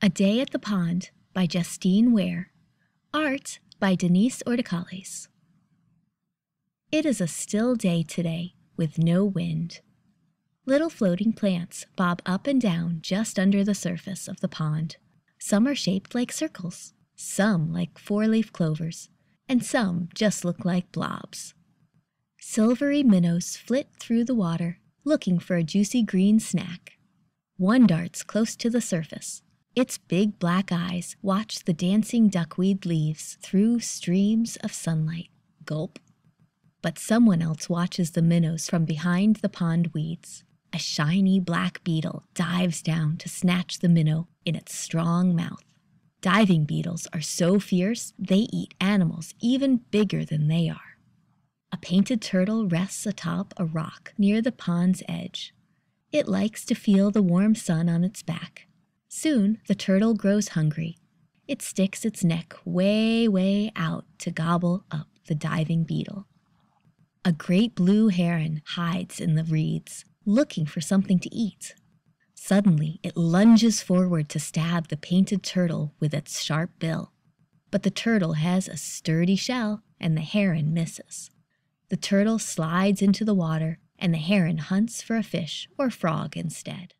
A Day at the Pond by Jestine Ware. Art by Denise Ortakales. It is a still day today with no wind. Little floating plants bob up and down just under the surface of the pond. Some are shaped like circles, some like four leaf clovers, and some just look like blobs. Silvery minnows flit through the water looking for a juicy green snack. One darts close to the surface. Its big black eyes watch the dancing duckweed leaves through streams of sunlight. Gulp. But someone else watches the minnows from behind the pond weeds. A shiny black beetle dives down to snatch the minnow in its strong mouth. Diving beetles are so fierce they eat animals even bigger than they are. A painted turtle rests atop a rock near the pond's edge. It likes to feel the warm sun on its back. Soon the turtle grows hungry. It sticks its neck way, way out to gobble up the diving beetle. A great blue heron hides in the reeds, looking for something to eat. Suddenly, it lunges forward to stab the painted turtle with its sharp bill. But the turtle has a sturdy shell, and the heron misses. The turtle slides into the water, and the heron hunts for a fish or frog instead.